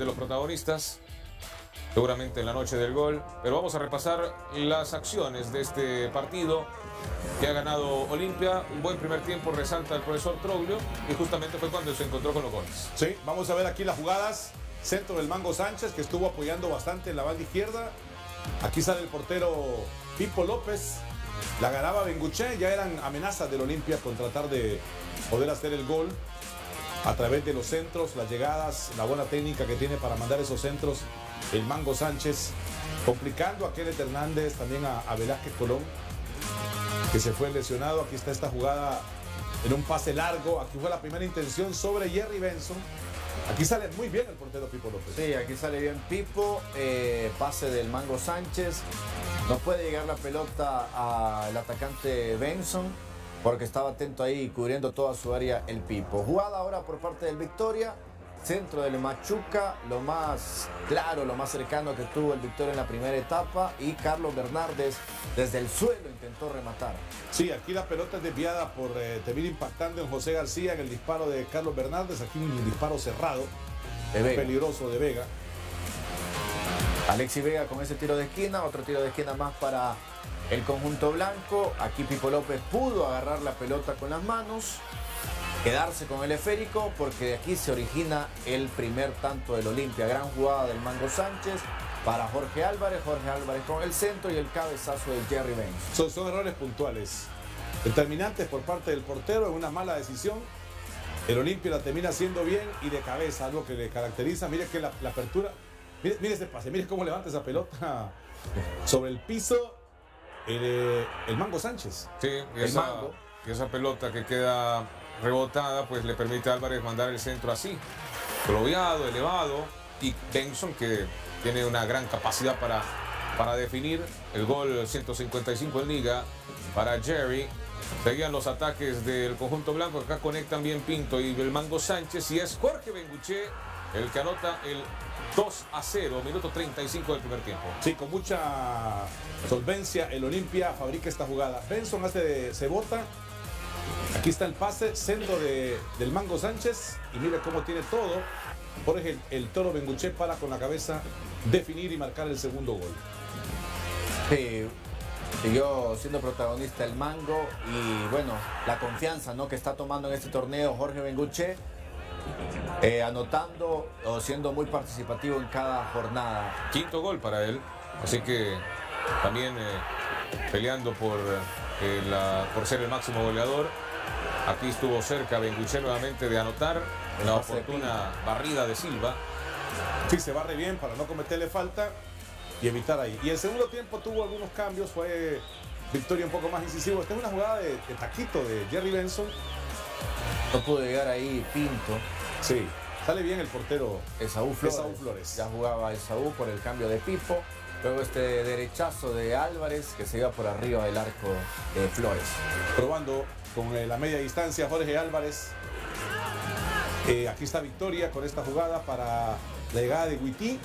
de los protagonistas, seguramente en la noche del gol. Pero vamos a repasar las acciones de este partido que ha ganado Olimpia. Un buen primer tiempo resalta el profesor Troglio y justamente fue cuando se encontró con los goles. Sí, vamos a ver aquí las jugadas. Centro del Mango Sánchez que estuvo apoyando bastante en la banda izquierda. Aquí sale el portero Pipo López. La ganaba Benguché. Ya eran amenazas del Olimpia con tratar de poder hacer el gol a través de los centros, las llegadas, la buena técnica que tiene para mandar esos centros. El Mango Sánchez complicando a Kenneth Hernández, también a, Velázquez Colón, que se fue lesionado. Aquí está esta jugada en un pase largo. Aquí fue la primera intención sobre Jerry Benson. Aquí sale muy bien el portero Pipo López. Sí, aquí sale bien Pipo, eh, pase del Mango Sánchez. No puede llegar la pelota al atacante Benson porque estaba atento ahí cubriendo toda su área el Pipo. Jugada ahora por parte del Victoria, centro del Machuca, lo más claro, lo más cercano que tuvo el Victoria en la primera etapa y Carlos Bernardes desde el suelo intentó rematar. Sí, aquí la pelota es desviada por eh, termina impactando en José García en el disparo de Carlos Bernardes. Aquí un disparo cerrado, De Vega. peligroso de Vega. Alexi Vega con ese tiro de esquina, otro tiro de esquina más para el conjunto blanco. Aquí Pipo López pudo agarrar la pelota con las manos, quedarse con el esférico, porque de aquí se origina el primer tanto del Olimpia. Gran jugada del Mango Sánchez para Jorge Álvarez. Jorge Álvarez con el centro y el cabezazo de Jerry Benz. Son, son errores puntuales. Determinantes por parte del portero en una mala decisión. El Olimpia la termina haciendo bien y de cabeza, algo que le caracteriza. Mire que la, la apertura. Mire, mire ese pase, mire cómo levanta esa pelota sobre el piso. El, eh, el Mango Sánchez. Sí, y El esa, mango. esa pelota que queda rebotada, pues le permite a Álvarez mandar el centro así, globeado, elevado, y Benson que tiene una gran capacidad para, para definir el gol 155 en liga para Jerry. Seguían los ataques del conjunto blanco, acá conectan bien Pinto y el Mango Sánchez, y es Jorge Benguché el que anota el 2 a 0, minuto 35 del primer tiempo. Sí, con mucha solvencia el Olimpia fabrica esta jugada. Benson hace de, se bota. Aquí está el pase, centro de, del Mango Sánchez. Y mire cómo tiene todo. Por ejemplo, el toro Benguché para con la cabeza definir y marcar el segundo gol. Sí, siguió siendo protagonista el Mango y bueno, la confianza ¿no? que está tomando en este torneo Jorge Benguche, eh, anotando o siendo muy participativo en cada jornada. Quinto gol para él, así que también eh, peleando por, eh, la- por ser el máximo goleador. Aquí estuvo cerca Benguche nuevamente de anotar de oportuna barrida de Silva. Sí, se barre bien para no cometerle falta y evitar ahí. Y el segundo tiempo tuvo algunos cambios, fue victoria un poco más incisivo. Esta es una jugada de, de taquito de Jerry Benson. No pudo llegar ahí Pinto, Sí, sale bien el portero. Esaú Flores. Esaú Flores. Ya jugaba Esaú por el cambio de Pipo. Luego este derechazo de Álvarez que se iba por arriba del arco de Flores. probando con eh, la media distancia Jorge Álvarez. Eh, aquí está Victoria con esta jugada para la llegada de Guití.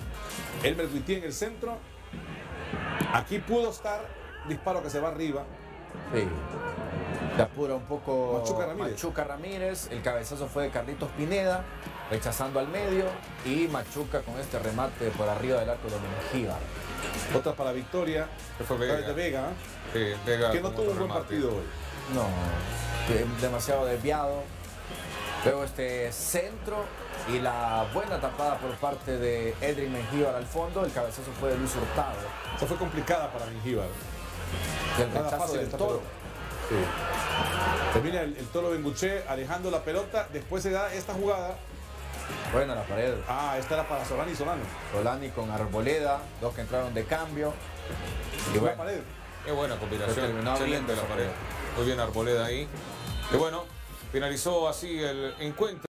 Elmer Guití en el centro. Aquí pudo estar disparo que se va arriba. Sí. Se apura un poco Machuca Ramírez. Machuca Ramírez. El cabezazo fue de Carlitos Pineda, rechazando al medio. Y Machuca con este remate por arriba del arco de Mengíbar. Otra para Victoria. Que fue Vega. de Vega. Sí, Vega que no tuvo un buen partido hoy. No, demasiado desviado. Luego este centro y la buena tapada por parte de Edrin Mengíbar al fondo. El cabezazo fue de Luis Hurtado. Esa fue complicada para Mingíbar. Y el rechazo fácil del toro. pelota. Sí. Termina el, el toro Benguché alejando la pelota. Después se da esta jugada. Buena la pared. Ah, esta era para Solani Solano. Solani con Arboleda, dos que entraron de cambio. Y Y bueno, pared. Qué buena combinación. Excelente la pared. Muy bien Arboleda ahí. Y bueno, finalizó así el encuentro.